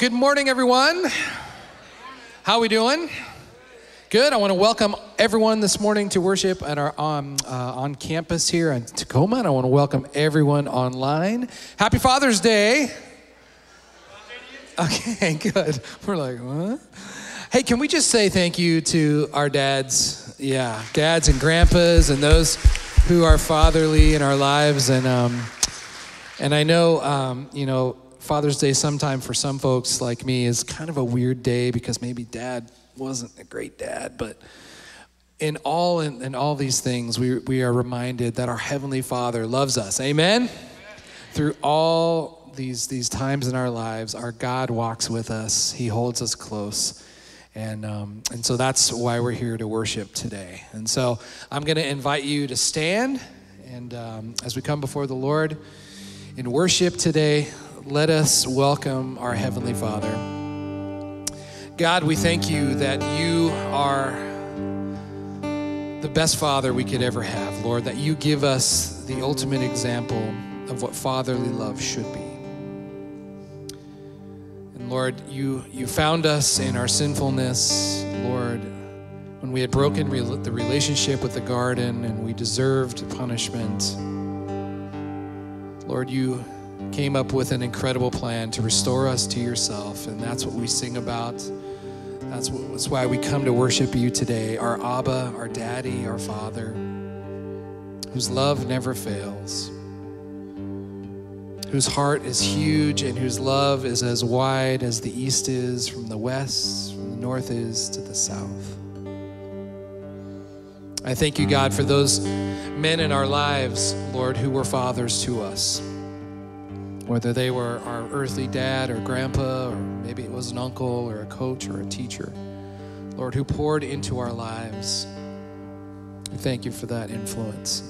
good morning, everyone. How we doing? Good. I want to welcome everyone this morning to worship at our um, uh, on campus here in Tacoma, and I want to welcome everyone online. Happy Father's Day. Okay, good. We're like, what? Hey, can we just say thank you to our dads? Yeah, dads and grandpas and those who are fatherly in our lives, and um, and I know um, you know Father's Day sometime for some folks like me is kind of a weird day because maybe dad wasn't a great dad, but in all in, in all these things, we, we are reminded that our Heavenly Father loves us. Amen? Amen? Through all these, these times in our lives, our God walks with us, He holds us close. And, um, and so that's why we're here to worship today. And so I'm going to invite you to stand. And um, as we come before the Lord in worship today, let us welcome our Heavenly Father. God, we thank you that you are the best Father we could ever have, Lord, that you give us the ultimate example of what fatherly love should be. And Lord, you, you found us in our sinfulness, Lord, when we had broken re- the relationship with the garden and we deserved punishment. Lord, you came up with an incredible plan to restore us to yourself, and that's what we sing about. That's, what, that's why we come to worship you today, our Abba, our Daddy, our Father, whose love never fails, whose heart is huge, and whose love is as wide as the east is from the west, from the north is to the south. I thank you, God, for those men in our lives, Lord, who were fathers to us whether they were our earthly dad or grandpa, or maybe it was an uncle or a coach or a teacher, Lord, who poured into our lives. We thank you for that influence.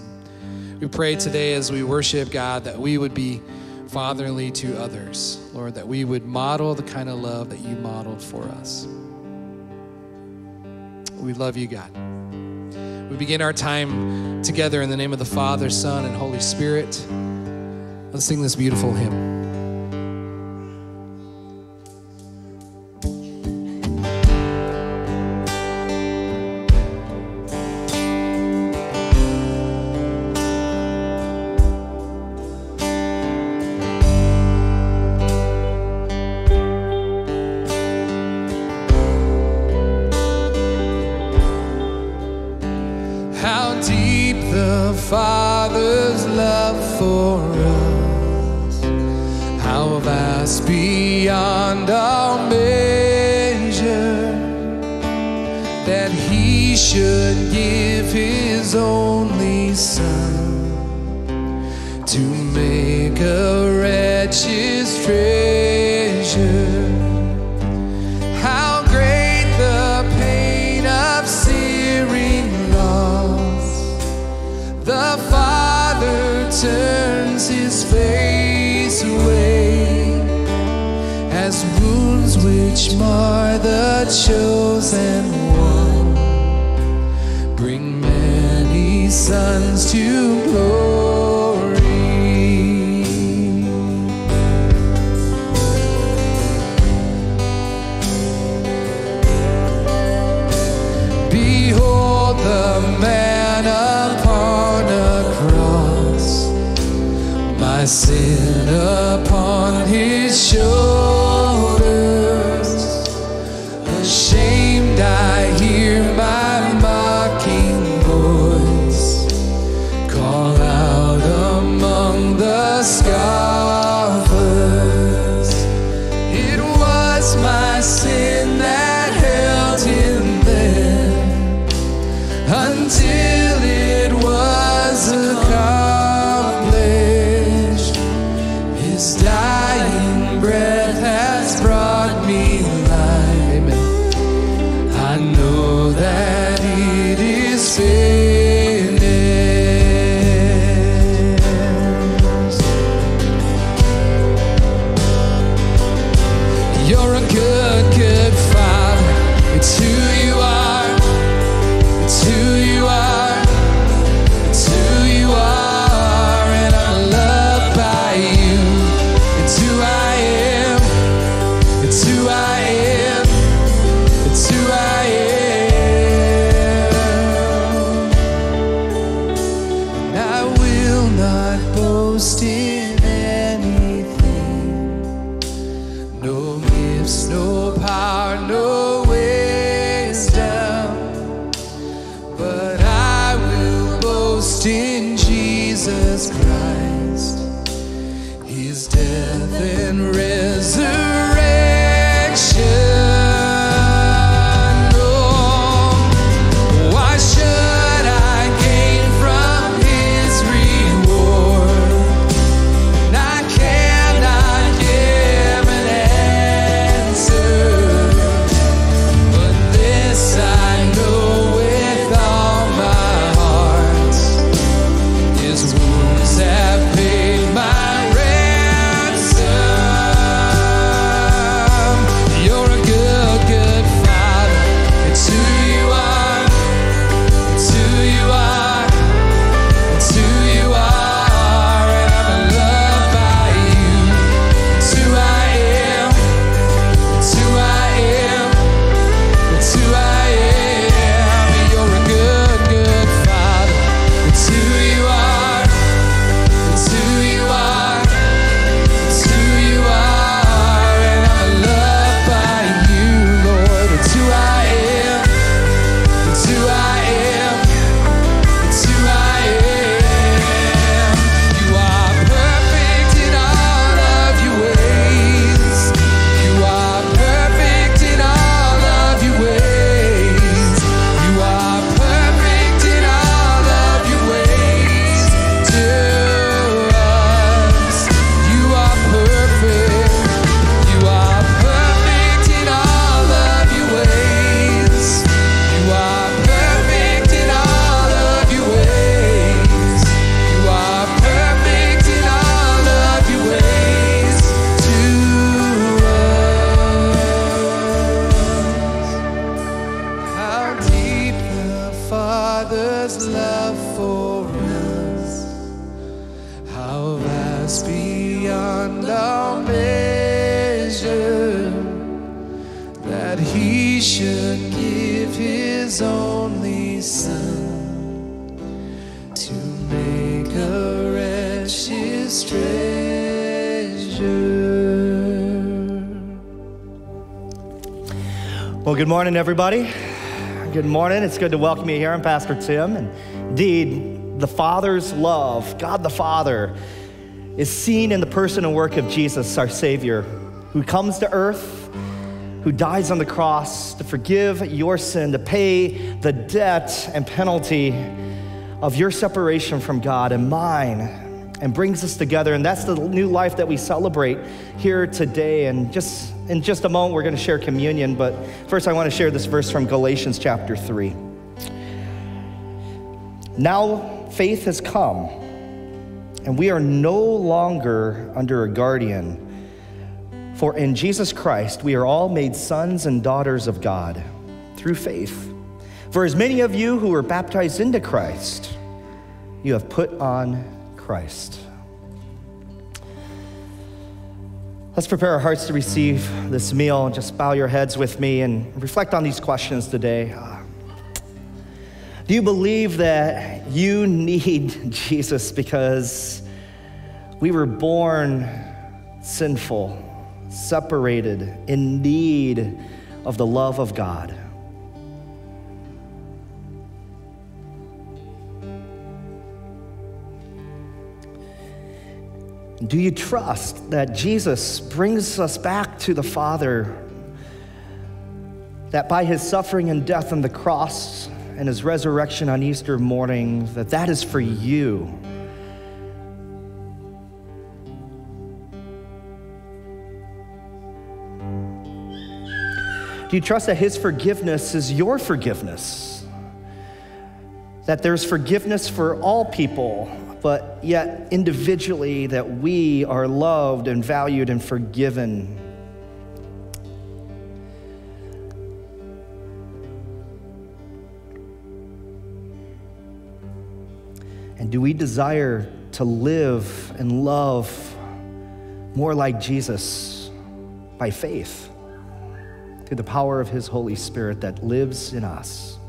We pray today as we worship God that we would be fatherly to others, Lord, that we would model the kind of love that you modeled for us. We love you, God. We begin our time together in the name of the Father, Son, and Holy Spirit. Let's sing this beautiful hymn. The man upon a cross, my sin upon his everybody. Good morning. It's good to welcome you here. I'm Pastor Tim. And indeed, the Father's love, God the Father, is seen in the person and work of Jesus, our Savior, who comes to earth, who dies on the cross to forgive your sin, to pay the debt and penalty of your separation from God and mine and brings us together. And that's the new life that we celebrate here today. And just in just a moment, we're going to share communion. But first, I want to share this verse from Galatians chapter 3. Now faith has come, and we are no longer under a guardian. For in Jesus Christ, we are all made sons and daughters of God through faith. For as many of you who were baptized into Christ, you have put on Christ. Let's prepare our hearts to receive this meal. Just bow your heads with me and reflect on these questions today. Uh, do you believe that you need Jesus because we were born sinful, separated, in need of the love of God? Do you trust that Jesus brings us back to the Father? That by his suffering and death on the cross and his resurrection on Easter morning, that that is for you. Do you trust that his forgiveness is your forgiveness? That there's forgiveness for all people, but yet individually that we are loved and valued and forgiven. And do we desire to live and love more like Jesus by faith through the power of His Holy Spirit that lives in us?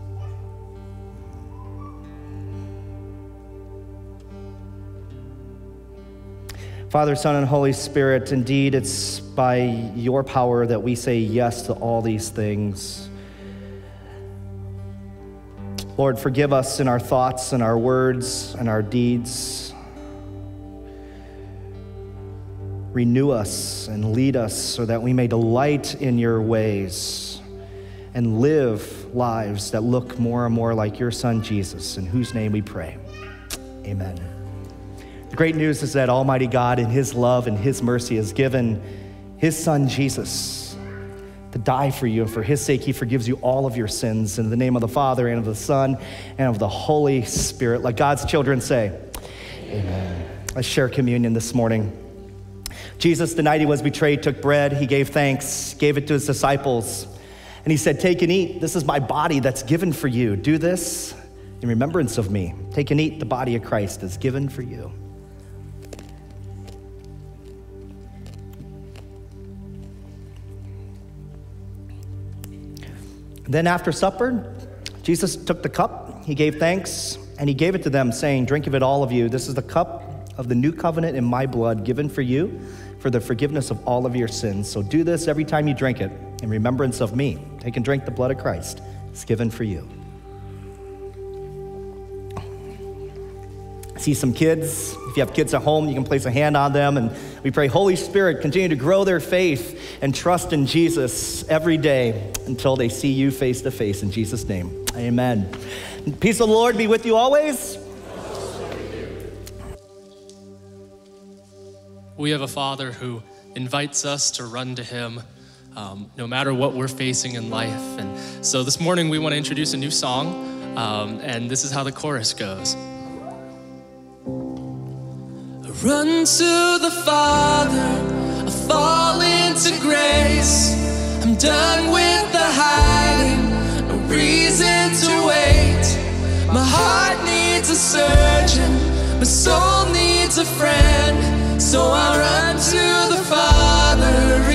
Father, Son, and Holy Spirit, indeed, it's by your power that we say yes to all these things. Lord, forgive us in our thoughts and our words and our deeds. Renew us and lead us so that we may delight in your ways and live lives that look more and more like your Son, Jesus, in whose name we pray. Amen. The great news is that Almighty God, in His love and His mercy, has given His Son Jesus to die for you. And for His sake, He forgives you all of your sins. In the name of the Father, and of the Son, and of the Holy Spirit. Let God's children say, Amen. Let's share communion this morning. Jesus, the night He was betrayed, took bread. He gave thanks, gave it to His disciples. And He said, Take and eat. This is my body that's given for you. Do this in remembrance of me. Take and eat the body of Christ that's given for you. Then after supper, Jesus took the cup, he gave thanks, and he gave it to them, saying, Drink of it, all of you. This is the cup of the new covenant in my blood, given for you for the forgiveness of all of your sins. So do this every time you drink it in remembrance of me. Take and drink the blood of Christ. It's given for you. see some kids. If you have kids at home, you can place a hand on them. And we pray, Holy Spirit, continue to grow their faith and trust in Jesus every day until they see you face to face. In Jesus' name, amen. Peace of the Lord be with you always. We have a Father who invites us to run to Him um, no matter what we're facing in life. And so this morning we want to introduce a new song, um, and this is how the chorus goes. I run to the Father, I fall into grace. I'm done with the hiding, no reason to wait. My heart needs a surgeon, my soul needs a friend. So I run to the Father.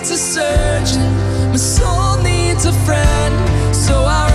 needs a surgeon, my soul needs a friend, so I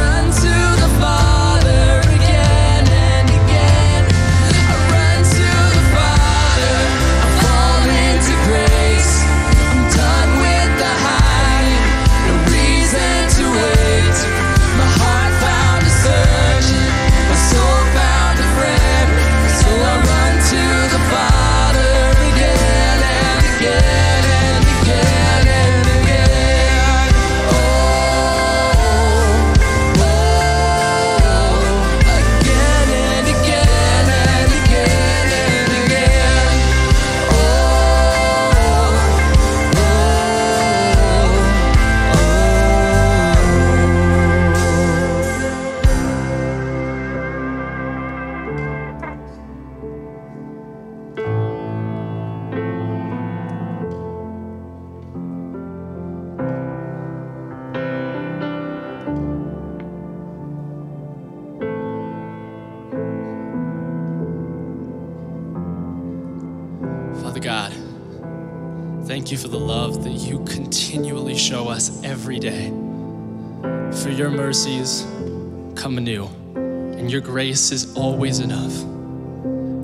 come anew, and your grace is always enough.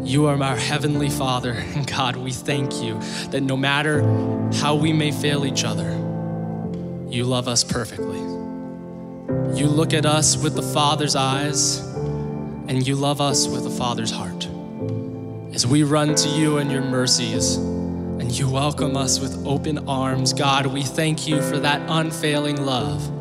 You are our Heavenly Father, and God, we thank you that no matter how we may fail each other, you love us perfectly. You look at us with the Father's eyes, and you love us with the Father's heart. As we run to you and your mercies, and you welcome us with open arms, God, we thank you for that unfailing love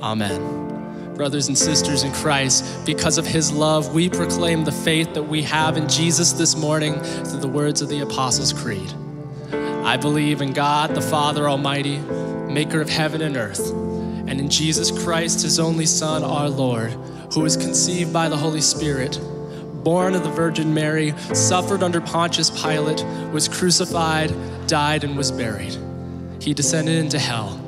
Amen. Brothers and sisters in Christ, because of his love, we proclaim the faith that we have in Jesus this morning through the words of the Apostles' Creed. I believe in God, the Father Almighty, maker of heaven and earth, and in Jesus Christ, his only Son, our Lord, who was conceived by the Holy Spirit, born of the Virgin Mary, suffered under Pontius Pilate, was crucified, died, and was buried. He descended into hell.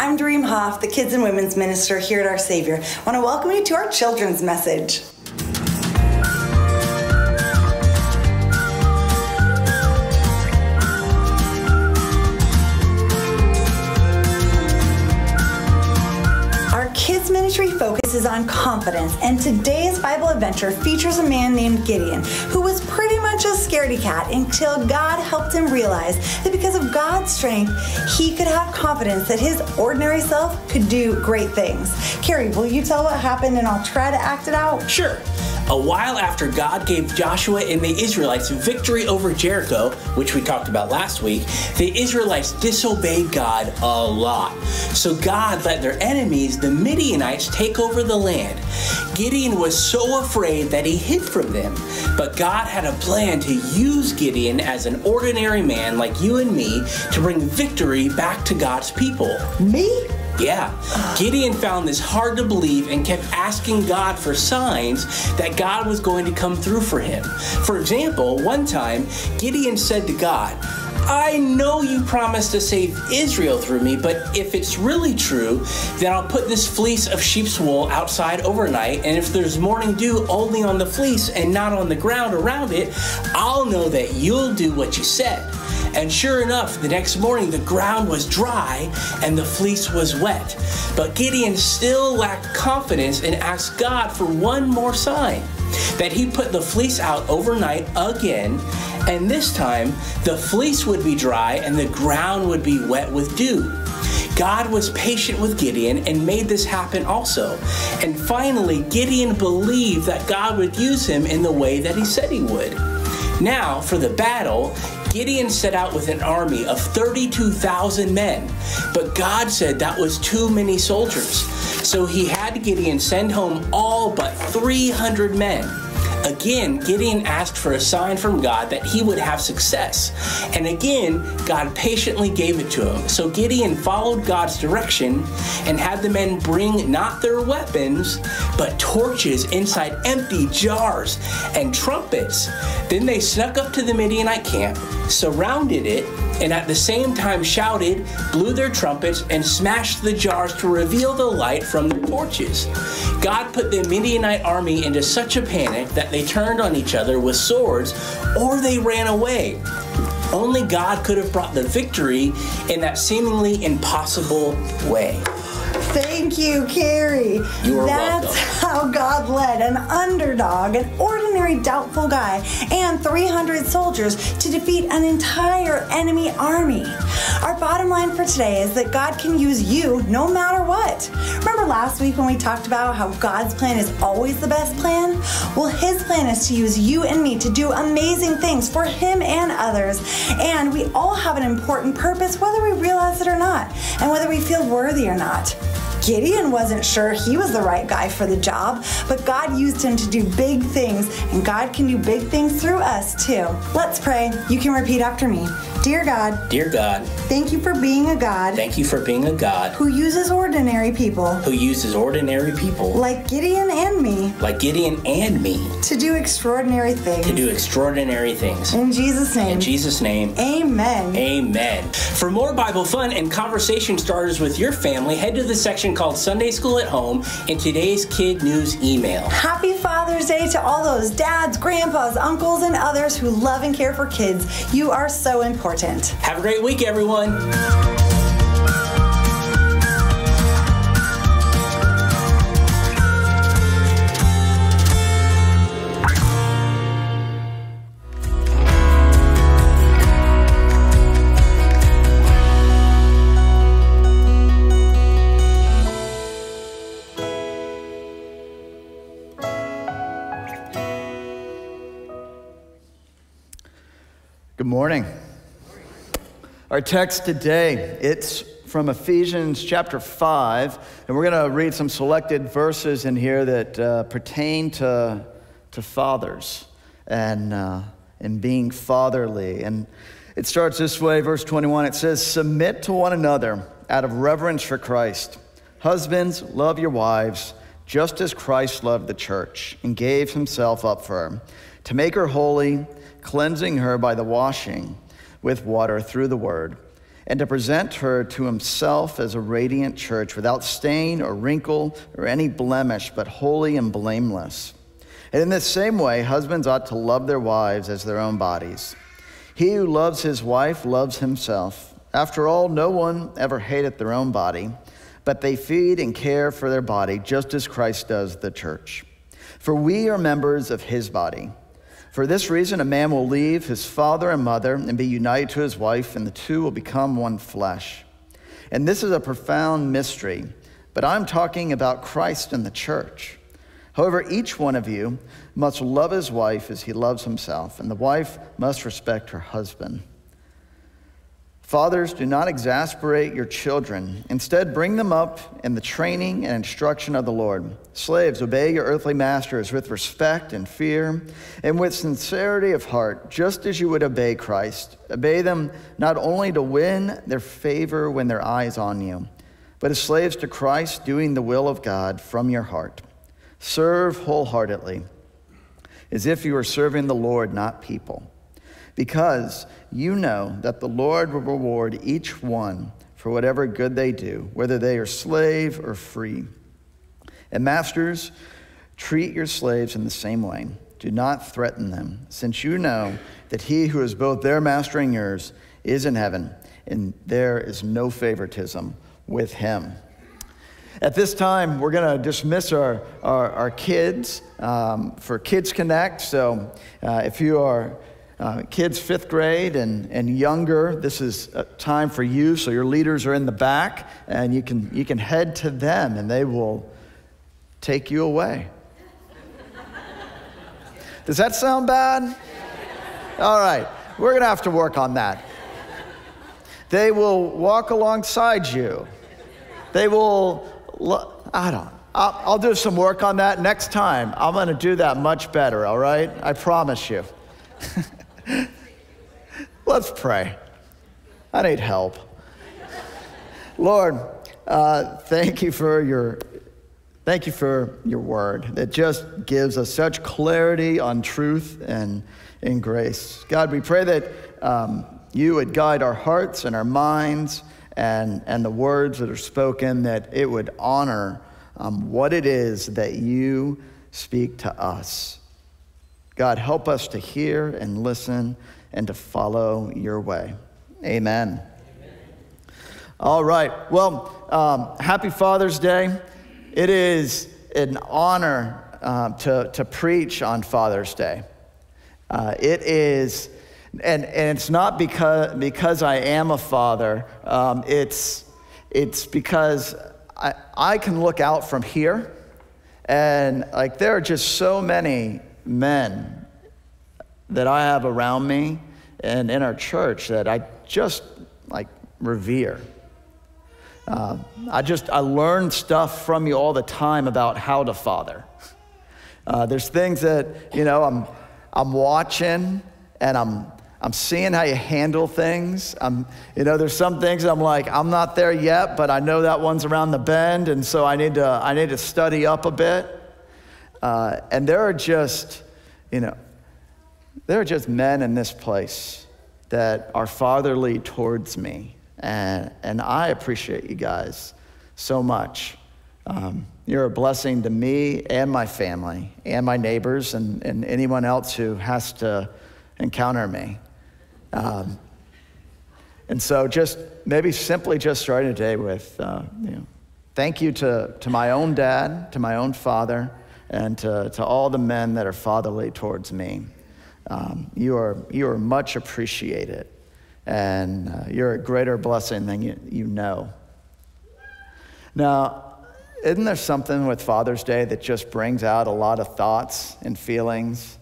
I'm Dream Hoff, the Kids and Women's Minister here at Our Savior. I want to welcome you to our children's message. Focuses on confidence, and today's Bible adventure features a man named Gideon who was pretty much a scaredy cat until God helped him realize that because of God's strength, he could have confidence that his ordinary self could do great things. Carrie, will you tell what happened and I'll try to act it out? Sure. A while after God gave Joshua and the Israelites victory over Jericho, which we talked about last week, the Israelites disobeyed God a lot. So God let their enemies, the Midianites, take over the land. Gideon was so afraid that he hid from them. But God had a plan to use Gideon as an ordinary man like you and me to bring victory back to God's people. Me? Yeah. Gideon found this hard to believe and kept asking God for signs that God was going to come through for him. For example, one time, Gideon said to God, I know you promised to save Israel through me, but if it's really true, then I'll put this fleece of sheep's wool outside overnight, and if there's morning dew only on the fleece and not on the ground around it, I'll know that you'll do what you said. And sure enough, the next morning the ground was dry and the fleece was wet. But Gideon still lacked confidence and asked God for one more sign that he put the fleece out overnight again, and this time the fleece would be dry and the ground would be wet with dew. God was patient with Gideon and made this happen also. And finally, Gideon believed that God would use him in the way that he said he would. Now, for the battle, Gideon set out with an army of 32,000 men, but God said that was too many soldiers. So he had Gideon send home all but 300 men. Again, Gideon asked for a sign from God that he would have success. And again, God patiently gave it to him. So Gideon followed God's direction and had the men bring not their weapons, but torches inside empty jars and trumpets. Then they snuck up to the Midianite camp, surrounded it, and at the same time shouted, blew their trumpets, and smashed the jars to reveal the light from the torches. God put the Midianite army into such a panic that they turned on each other with swords or they ran away. Only God could have brought the victory in that seemingly impossible way. Thank you, Carrie. You are That's welcome. how God led an underdog, an ordinary doubtful guy, and 300 soldiers to defeat an entire enemy army. Our bottom line for today is that God can use you no matter what. Remember last week when we talked about how God's plan is always the best plan? Well, His plan is to use you and me to do amazing things for Him and others. And we all have an important purpose, whether we realize it or not, and whether we feel worthy or not. Gideon wasn't sure he was the right guy for the job, but God used him to do big things, and God can do big things through us too. Let's pray. You can repeat after me. Dear God, Dear God, thank you for being a God thank you for being a God who uses ordinary people who uses ordinary people like Gideon and me like Gideon and me to do extraordinary things. to do extraordinary things. In Jesus' name. In Jesus' name, Amen. Amen. For more Bible fun and conversation starters with your family, head to the section called Sunday School at Home in today's Kid News email. Happy Father's Day to all those dads, grandpas, uncles, and others who love and care for kids. You are so important. Have a great week, everyone. Good morning. Our text today, it's from Ephesians chapter 5, and we're going to read some selected verses in here that uh, pertain to, to fathers and, uh, and being fatherly. And it starts this way, verse 21. It says, Submit to one another out of reverence for Christ. Husbands, love your wives, just as Christ loved the church and gave himself up for her, to make her holy, cleansing her by the washing with water through the word, and to present her to himself as a radiant church without stain or wrinkle or any blemish, but holy and blameless. And in this same way, husbands ought to love their wives as their own bodies. He who loves his wife loves himself. After all, no one ever hated their own body, but they feed and care for their body just as Christ does the church. For we are members of his body. For this reason, a man will leave his father and mother and be united to his wife, and the two will become one flesh. And this is a profound mystery, but I'm talking about Christ and the church. However, each one of you must love his wife as he loves himself, and the wife must respect her husband. Fathers, do not exasperate your children. Instead, bring them up in the training and instruction of the Lord. Slaves, obey your earthly masters with respect and fear and with sincerity of heart, just as you would obey Christ. Obey them not only to win their favor when their eye is on you, but as slaves to Christ, doing the will of God from your heart. Serve wholeheartedly, as if you were serving the Lord, not people because you know that the Lord will reward each one for whatever good they do, whether they are slave or free. And masters, treat your slaves in the same way. Do not threaten them, since you know that he who is both their master and yours is in heaven, and there is no favoritism with him. At this time, we're going to dismiss our, our, our kids um, for Kids Connect. So uh, if you are uh, kids fifth grade and, and younger, this is a time for you. So your leaders are in the back, and you can, you can head to them, and they will take you away. Does that sound bad? All right, we're going to have to work on that. They will walk alongside you. They will, I don't, I'll, I'll do some work on that next time. I'm going to do that much better, all right? I promise you. Let's pray. I need help. Lord, uh, thank you for your thank you for your word that just gives us such clarity on truth and in grace. God, we pray that um, you would guide our hearts and our minds and, and the words that are spoken, that it would honor um, what it is that you speak to us. God, help us to hear and listen and to follow your way. Amen. Amen. All right. Well, um, happy Father's Day. It is an honor uh, to, to preach on Father's Day. Uh, it is And, and it's not because, because I am a father, um, it's, it's because I, I can look out from here and like there are just so many men that I have around me and in our church that I just like revere. Uh, I just I learn stuff from you all the time about how to father. Uh, there's things that you know I'm I'm watching and I'm I'm seeing how you handle things. I'm, you know, there's some things I'm like, I'm not there yet, but I know that one's around the bend, and so I need to, I need to study up a bit. Uh, and there are just, you know, there are just men in this place that are fatherly towards me, and, and I appreciate you guys so much. Um, you're a blessing to me and my family and my neighbors and, and anyone else who has to encounter me. Um, and so, just maybe simply just starting today with, uh, you know, thank you to, to my own dad, to my own father, and to, to all the men that are fatherly towards me. Um, you, are, you are much appreciated, and uh, you're a greater blessing than you, you know. Now, isn't there something with Father's Day that just brings out a lot of thoughts and feelings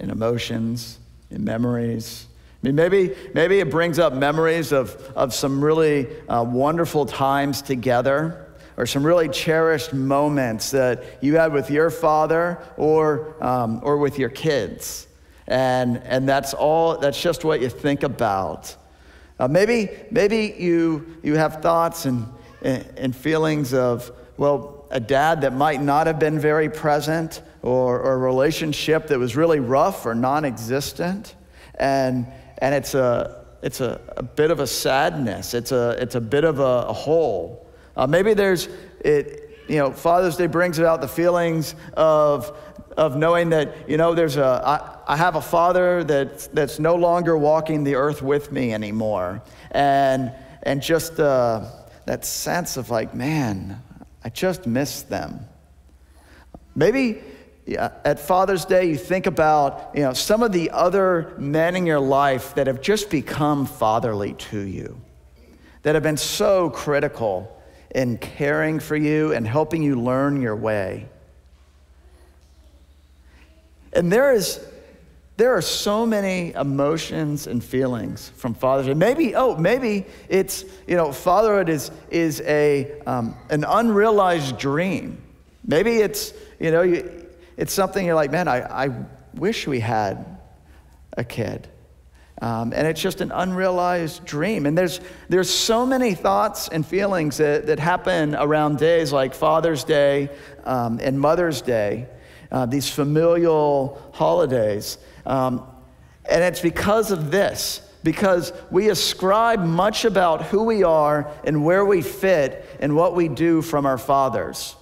and emotions and memories? I mean, maybe, maybe it brings up memories of, of some really uh, wonderful times together or some really cherished moments that you had with your father or, um, or with your kids. And, and that's all, that's just what you think about. Uh, maybe, maybe you, you have thoughts and, and feelings of, well, a dad that might not have been very present or, or a relationship that was really rough or non existent. And, and it's a, it's a, a bit of a sadness. It's a, it's a bit of a, a hole. Uh, maybe there's, it, you know, Father's Day brings about the feelings of, of knowing that, you know, there's a, I, I have a father that's, that's no longer walking the earth with me anymore. And, and just uh, that sense of like, man, I just miss them. Maybe yeah, at Father's Day, you think about you know, some of the other men in your life that have just become fatherly to you, that have been so critical in caring for you and helping you learn your way. And there is there are so many emotions and feelings from fatherhood. Maybe, oh, maybe it's, you know, fatherhood is, is a, um, an unrealized dream. Maybe it's, you know, you, it's something you're like, man, I, I wish we had a kid. Um, and it's just an unrealized dream. And there's, there's so many thoughts and feelings that, that happen around days like Father's Day um, and Mother's Day, uh, these familial holidays. Um, and it's because of this, because we ascribe much about who we are and where we fit and what we do from our fathers.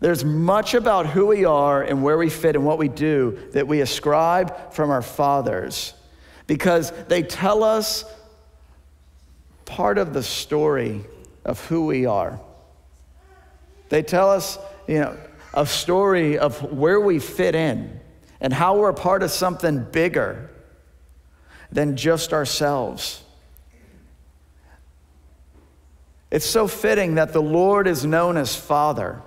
There's much about who we are and where we fit and what we do that we ascribe from our fathers because they tell us part of the story of who we are. They tell us, you know, a story of where we fit in and how we're part of something bigger than just ourselves. It's so fitting that the Lord is known as Father.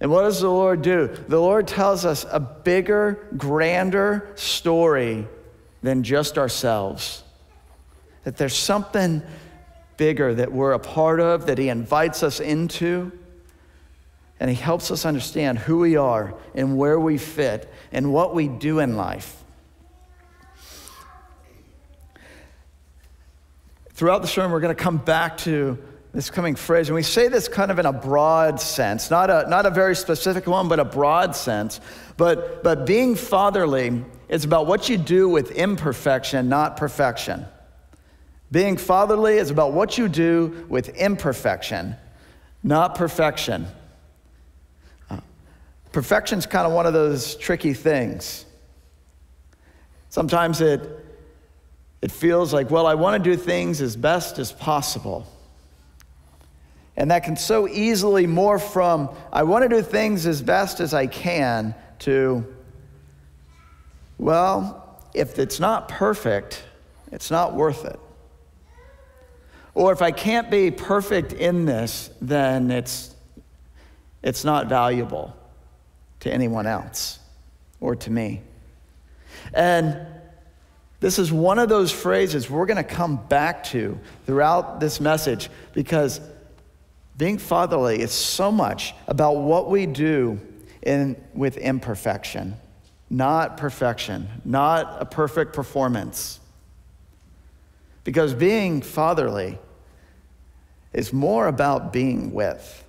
And what does the Lord do? The Lord tells us a bigger, grander story than just ourselves. That there's something bigger that we're a part of, that He invites us into. And He helps us understand who we are and where we fit and what we do in life. Throughout the sermon, we're going to come back to this coming phrase, and we say this kind of in a broad sense, not a, not a very specific one, but a broad sense. But, but being fatherly is about what you do with imperfection, not perfection. Being fatherly is about what you do with imperfection, not perfection. Uh, perfection's kind of one of those tricky things. Sometimes it, it feels like, well, I want to do things as best as possible. And that can so easily morph from, I want to do things as best as I can, to, Well, if it's not perfect, it's not worth it. Or if I can't be perfect in this, then it's, it's not valuable to anyone else or to me. And this is one of those phrases we're going to come back to throughout this message because being fatherly is so much about what we do in, with imperfection, not perfection, not a perfect performance. Because being fatherly is more about being with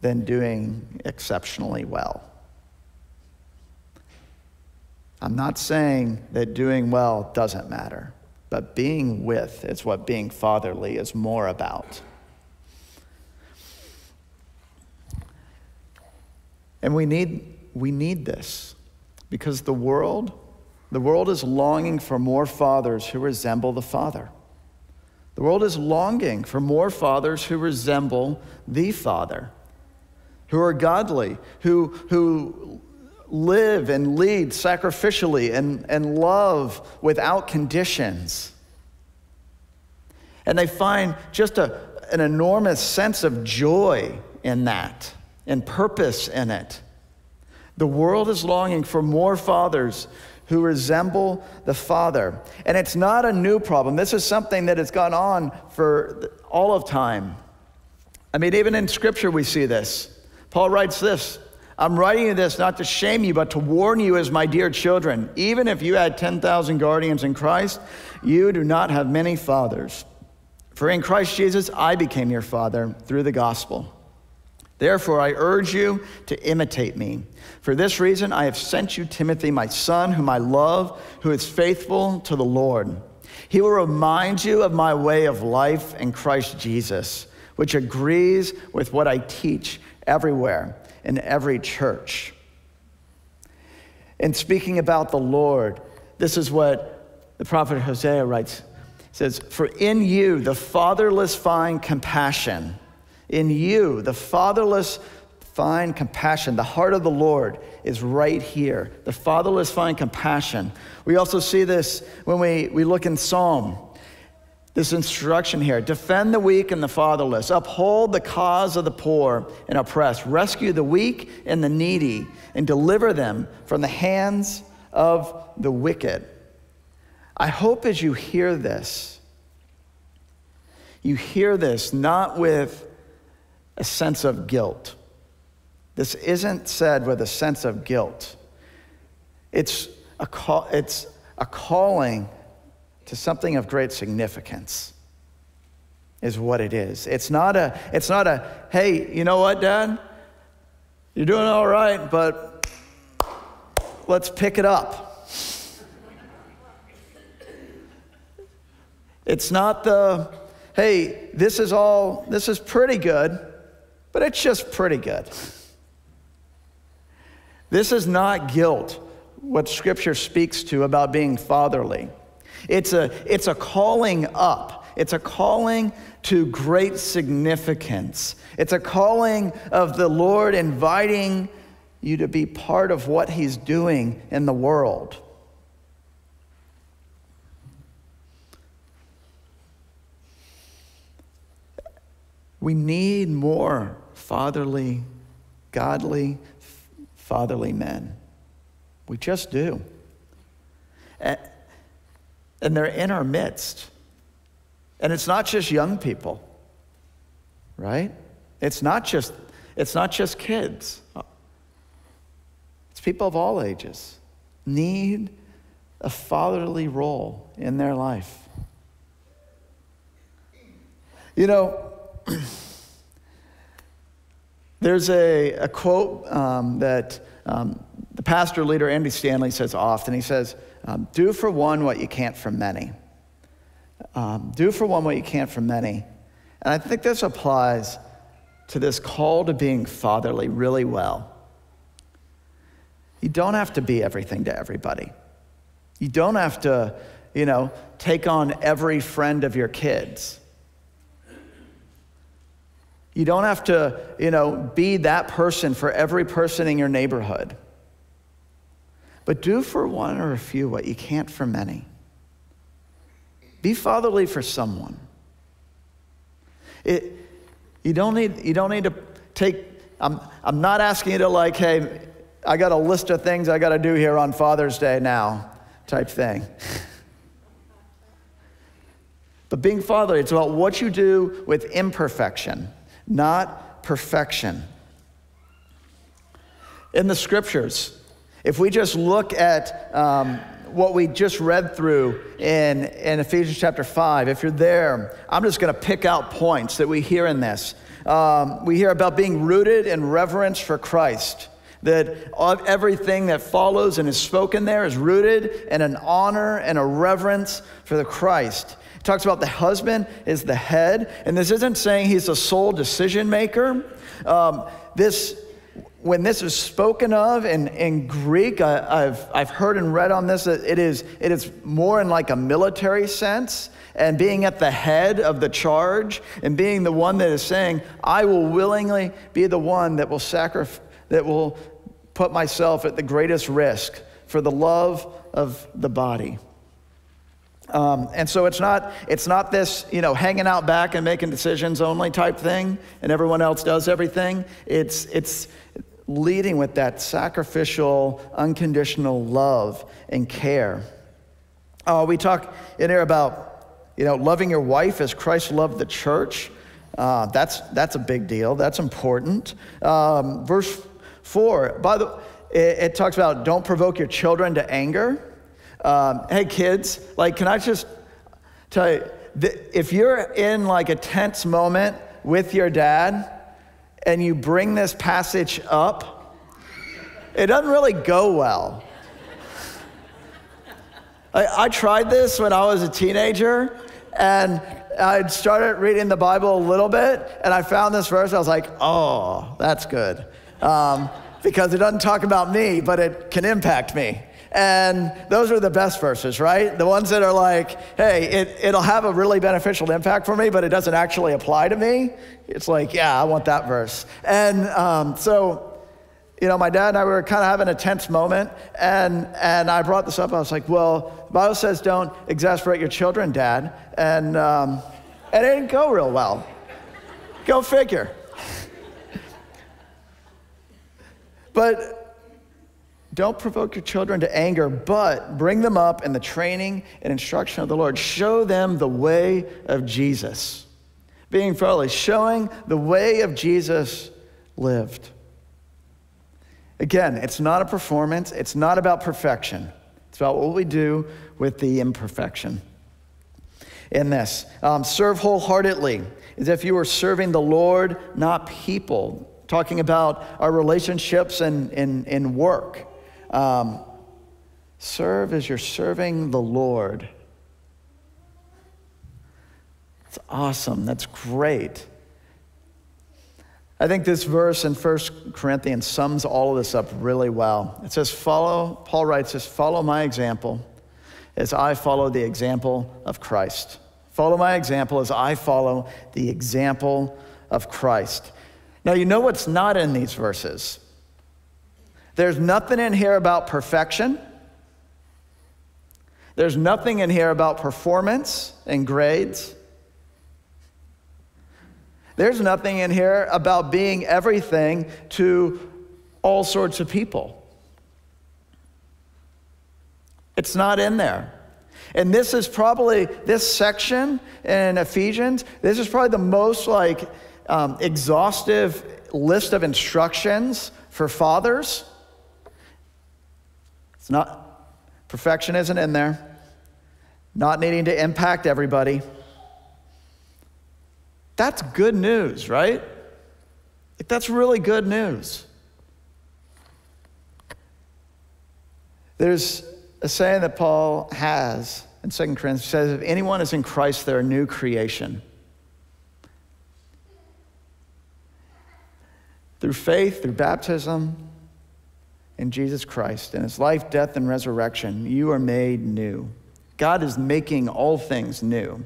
than doing exceptionally well. I'm not saying that doing well doesn't matter, but being with is what being fatherly is more about. And we need, we need this because the world, the world is longing for more fathers who resemble the Father. The world is longing for more fathers who resemble the Father, who are godly, who, who live and lead sacrificially and, and love without conditions. And they find just a, an enormous sense of joy in that and purpose in it. The world is longing for more fathers who resemble the Father. And it's not a new problem. This is something that has gone on for all of time. I mean, even in Scripture, we see this. Paul writes this I'm writing you this not to shame you, but to warn you as my dear children. Even if you had 10,000 guardians in Christ, you do not have many fathers. For in Christ Jesus, I became your father through the gospel. Therefore, I urge you to imitate me. For this reason, I have sent you Timothy, my son, whom I love, who is faithful to the Lord. He will remind you of my way of life in Christ Jesus, which agrees with what I teach everywhere in every church. And speaking about the Lord, this is what the prophet Hosea writes. He says, For in you the fatherless find compassion in you, the fatherless find compassion. The heart of the Lord is right here. The fatherless find compassion. We also see this when we, we look in Psalm. This instruction here defend the weak and the fatherless, uphold the cause of the poor and oppressed, rescue the weak and the needy, and deliver them from the hands of the wicked. I hope as you hear this, you hear this not with a sense of guilt. This isn't said with a sense of guilt. It's a, call, it's a calling to something of great significance, is what it is. It's not a, it's not a hey, you know what, Dad? You're doing all right, but let's pick it up. It's not the, hey, this is all, this is pretty good, but it's just pretty good. This is not guilt, what Scripture speaks to about being fatherly. It's a, it's a calling up, it's a calling to great significance. It's a calling of the Lord inviting you to be part of what He's doing in the world. We need more fatherly, godly, fatherly men. We just do. And they're in our midst. And it's not just young people, right? It's not just, it's not just kids. It's people of all ages need a fatherly role in their life. You know, There's a, a quote um, that um, the pastor leader Andy Stanley says often. He says, um, Do for one what you can't for many. Um, do for one what you can't for many. And I think this applies to this call to being fatherly really well. You don't have to be everything to everybody. You don't have to, you know, take on every friend of your kids. You don't have to, you know, be that person for every person in your neighborhood. But do for one or a few what you can't for many. Be fatherly for someone. It, you, don't need, you don't need to take, I'm, I'm not asking you to, like, hey, I got a list of things I got to do here on Father's Day now, type thing. but being fatherly, it's about what you do with imperfection, not perfection. In the scriptures, if we just look at um, what we just read through in, in Ephesians chapter 5, if you're there, I'm just going to pick out points that we hear in this. Um, we hear about being rooted in reverence for Christ, that everything that follows and is spoken there is rooted in an honor and a reverence for the Christ. It talks about the husband is the head, and this isn't saying he's the sole decision maker. Um, this when this is spoken of in, in Greek, I, have I've heard and read on this it is, it is more in like a military sense and being at the head of the charge and being the one that is saying, I will willingly be the one that will sacrifice, that will put myself at the greatest risk for the love of the body. Um, and so it's not, it's not this, you know, hanging out back and making decisions only type thing, and everyone else does everything. It's, it's, leading with that sacrificial, unconditional love and care. Uh, we talk in here about, you know, loving your wife as Christ loved the church. Uh, that's, that's a big deal. That's important. Um, verse 4, by the it, it, talks about don't provoke your children to anger. Um, hey, kids, like, can I just tell you, if you're in like a tense moment with your dad, and you bring this passage up, it doesn't really go well. I, I tried this when I was a teenager, and I started reading the Bible a little bit, and I found this verse. I was like, oh, that's good. Um, because it doesn't talk about me, but it can impact me. And those are the best verses, right? The ones that are like, hey, it, it'll have a really beneficial impact for me, but it doesn't actually apply to me. It's like, yeah, I want that verse. And um, so, you know, my dad and I were kind of having a tense moment, and, and I brought this up. I was like, well, the Bible says don't exasperate your children, Dad. And, um, and it didn't go real well. Go figure. but don't provoke your children to anger, but bring them up in the training and instruction of the Lord. Show them the way of Jesus. Being fatherly, showing the way of Jesus lived. Again, it's not a performance, it's not about perfection. It's about what we do with the imperfection. In this, um, serve wholeheartedly, as if you were serving the Lord, not people. Talking about our relationships and in, in work. Um, serve as you're serving the Lord. It's awesome. That's great. I think this verse in 1 Corinthians sums all of this up really well. It says, Follow, Paul writes this, follow my example as I follow the example of Christ. Follow my example as I follow the example of Christ. Now, you know what's not in these verses? There's nothing in here about perfection. There's nothing in here about performance and grades. There's nothing in here about being everything to all sorts of people. It's not in there. And this is probably, this section in Ephesians, this is probably the most like um, exhaustive list of instructions for fathers it's not, perfection isn't in there, not needing to impact everybody. That's good news, right? Like, that's really good news. There's a saying that Paul has in 2 Corinthians says, if anyone is in Christ, they're a new creation. Through faith, through baptism, in Jesus Christ and his life, death, and resurrection, you are made new. God is making all things new,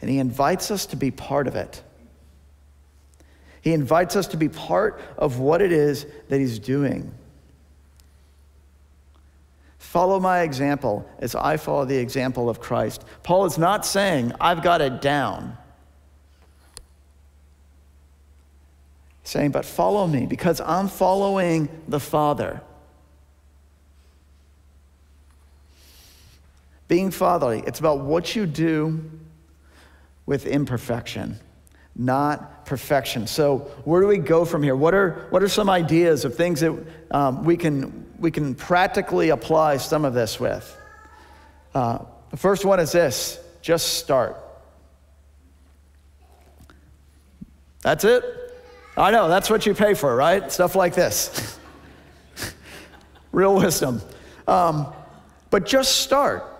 and he invites us to be part of it. He invites us to be part of what it is that he's doing. Follow my example as I follow the example of Christ. Paul is not saying, I've got it down. He's saying, but follow me because I'm following the Father. Being fatherly, it's about what you do with imperfection, not perfection. So, where do we go from here? What are, what are some ideas of things that um, we, can, we can practically apply some of this with? Uh, the first one is this just start. That's it? I know, that's what you pay for, right? Stuff like this. Real wisdom. Um, but just start.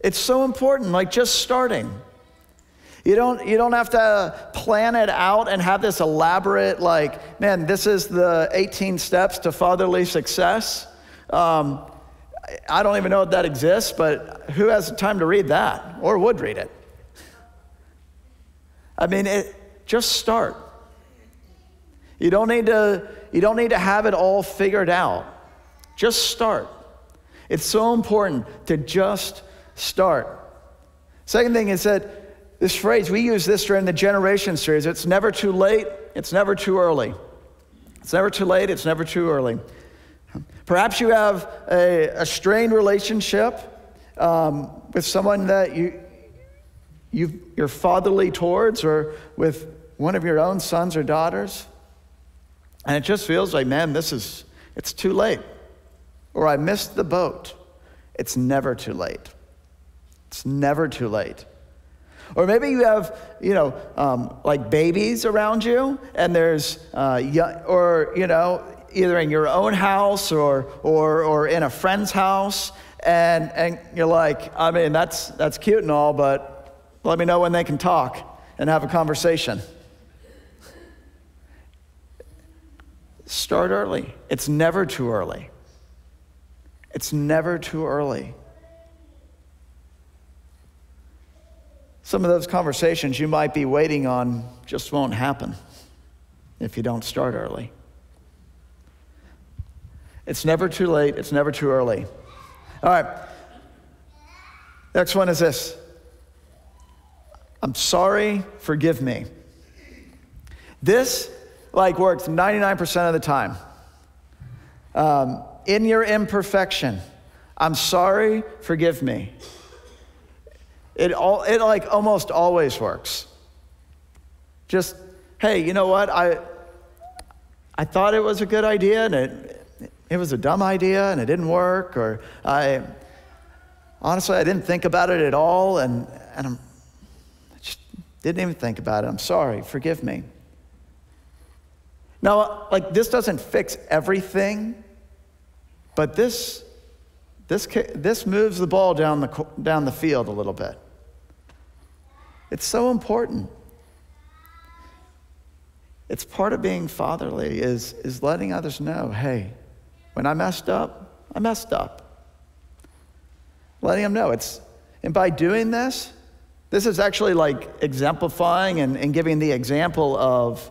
It's so important, like just starting. You don't, you don't have to plan it out and have this elaborate, like, man, this is the 18 steps to fatherly success. Um, I don't even know if that exists, but who has the time to read that or would read it? I mean, it, just start. You don't, need to, you don't need to have it all figured out. Just start. It's so important to just start. Second thing is that this phrase, we use this during the generation series. It's never too late, it's never too early. It's never too late, it's never too early. Perhaps you have a, a strained relationship um, with someone that you, you you're fatherly towards, or with one of your own sons or daughters. And it just feels like, man, this is, it's too late. Or I missed the boat. It's never too late. It's never too late. Or maybe you have, you know, um, like babies around you, and there's, uh, or, you know, either in your own house or, or, or in a friend's house, and, and you're like, I mean, that's, that's cute and all, but let me know when they can talk and have a conversation. Start early. It's never too early. It's never too early. Some of those conversations you might be waiting on just won't happen if you don't start early. It's never too late, it's never too early. All right. Next one is this I'm sorry, forgive me. This like works 99% of the time. Um, in your imperfection, I'm sorry, forgive me. It, all, it like almost always works. Just, hey, you know what? I, I thought it was a good idea and it, it was a dumb idea and it didn't work, or I, honestly, I didn't think about it at all and, and I'm, I just didn't even think about it. I'm sorry, forgive me. Now, like, this doesn't fix everything, but this, this, this moves the ball down the, down the field a little bit. It's so important. It's part of being fatherly is, is letting others know, hey, when I messed up, I messed up. Letting them know. It's, and by doing this, this is actually like exemplifying and, and giving the example of,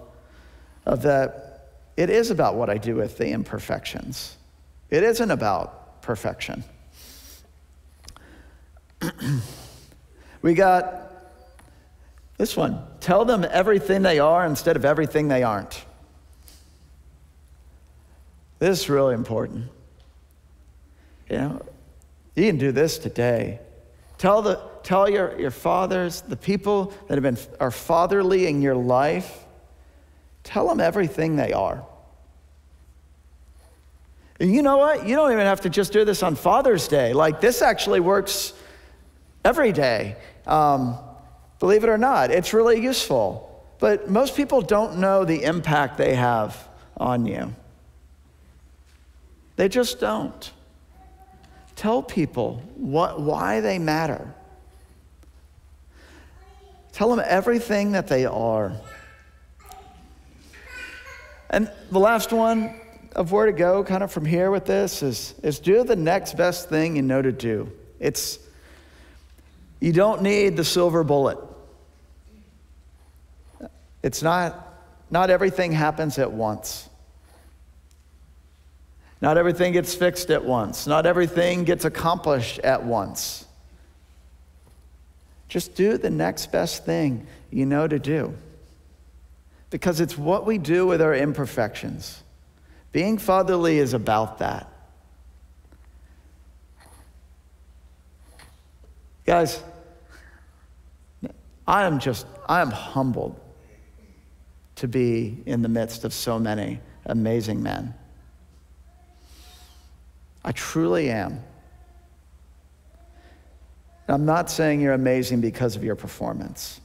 of that it is about what I do with the imperfections. It isn't about perfection. we got this one tell them everything they are instead of everything they aren't. This is really important. You know, you can do this today. Tell, the, tell your, your fathers, the people that have been, are fatherly in your life, tell them everything they are. And you know what? You don't even have to just do this on Father's Day. Like, this actually works every day. Um, Believe it or not, it's really useful. But most people don't know the impact they have on you. They just don't. Tell people what, why they matter. Tell them everything that they are. And the last one of where to go, kind of from here with this, is, is do the next best thing you know to do. It's you don't need the silver bullet. It's not, not everything happens at once. Not everything gets fixed at once. Not everything gets accomplished at once. Just do the next best thing you know to do. Because it's what we do with our imperfections. Being fatherly is about that. Guys, I am just, I am humbled to be in the midst of so many amazing men. I truly am. I'm not saying you're amazing because of your performance.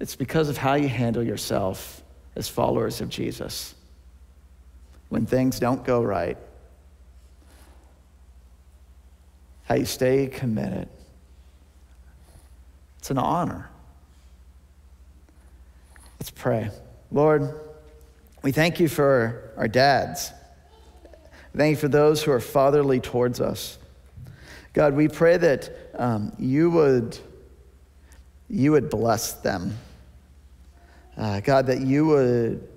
It's because of how you handle yourself as followers of Jesus. When things don't go right, how you stay committed. It's an honor. Let's pray. Lord, we thank you for our dads. Thank you for those who are fatherly towards us. God, we pray that um, you would you would bless them. Uh, God, that you would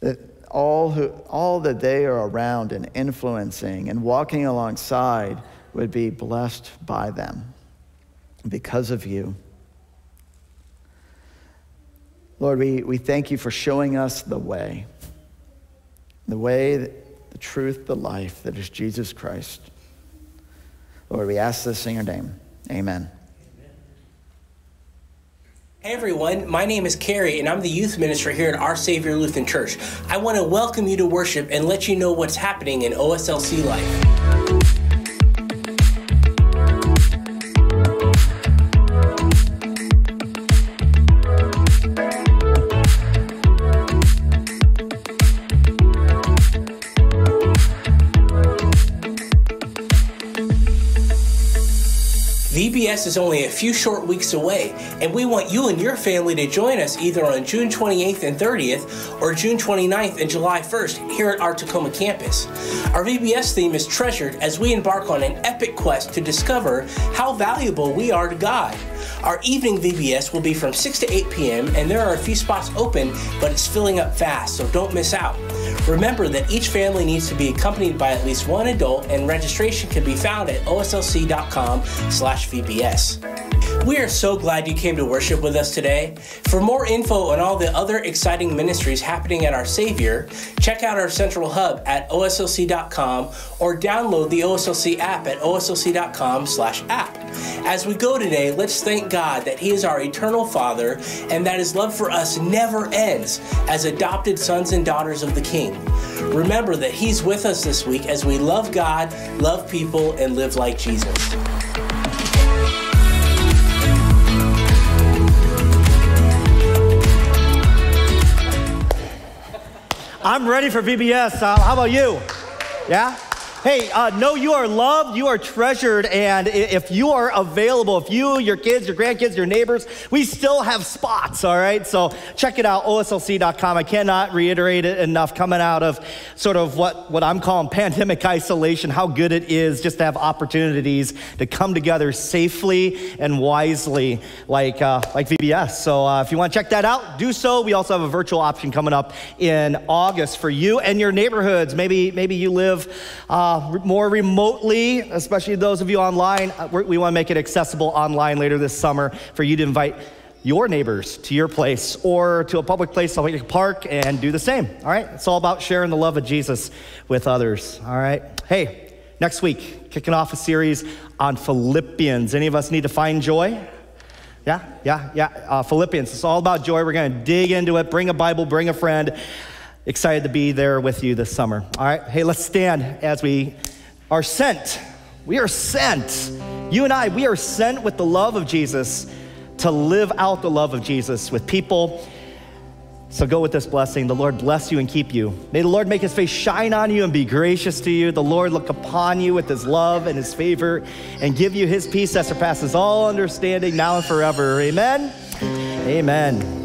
that all who all that they are around and influencing and walking alongside would be blessed by them because of you. Lord, we, we thank you for showing us the way, the way, the truth, the life that is Jesus Christ. Lord, we ask this in your name. Amen. Hey everyone, my name is Carrie and I'm the youth minister here at Our Savior Lutheran Church. I want to welcome you to worship and let you know what's happening in OSLC life. VBS is only a few short weeks away, and we want you and your family to join us either on June 28th and 30th or June 29th and July 1st here at our Tacoma campus. Our VBS theme is treasured as we embark on an epic quest to discover how valuable we are to God. Our evening VBS will be from 6 to 8 p.m., and there are a few spots open, but it's filling up fast, so don't miss out. Remember that each family needs to be accompanied by at least one adult, and registration can be found at oslc.com/vbs. We are so glad you came to worship with us today. For more info on all the other exciting ministries happening at our Savior, check out our central hub at oslc.com or download the OSLC app at oslc.com/app. As we go today, let's thank God that He is our eternal Father and that His love for us never ends as adopted sons and daughters of the King. Remember that He's with us this week as we love God, love people, and live like Jesus. I'm ready for VBS. Uh, how about you? Yeah? Hey, uh, know you are loved, you are treasured, and if you are available, if you, your kids, your grandkids, your neighbors, we still have spots, all right? So check it out, oslc.com. I cannot reiterate it enough coming out of sort of what, what I'm calling pandemic isolation, how good it is just to have opportunities to come together safely and wisely like, uh, like VBS. So uh, if you want to check that out, do so. We also have a virtual option coming up in August for you and your neighborhoods. Maybe, maybe you live uh, more remotely, especially those of you online. Uh, we want to make it accessible online later this summer for you to invite your neighbors to your place or to a public place like a park and do the same. All right? It's all about sharing the love of Jesus with others. All right? Hey, next week, kicking off a series on Philippians. Any of us need to find joy? Yeah, yeah, yeah. Uh, Philippians. It's all about joy. We're going to dig into it. Bring a Bible, bring a friend. Excited to be there with you this summer. All right, hey, let's stand as we are sent. We are sent. You and I, we are sent with the love of Jesus to live out the love of Jesus with people. So go with this blessing. The Lord bless you and keep you. May the Lord make his face shine on you and be gracious to you. The Lord look upon you with his love and his favor and give you his peace that surpasses all understanding now and forever. Amen. Amen.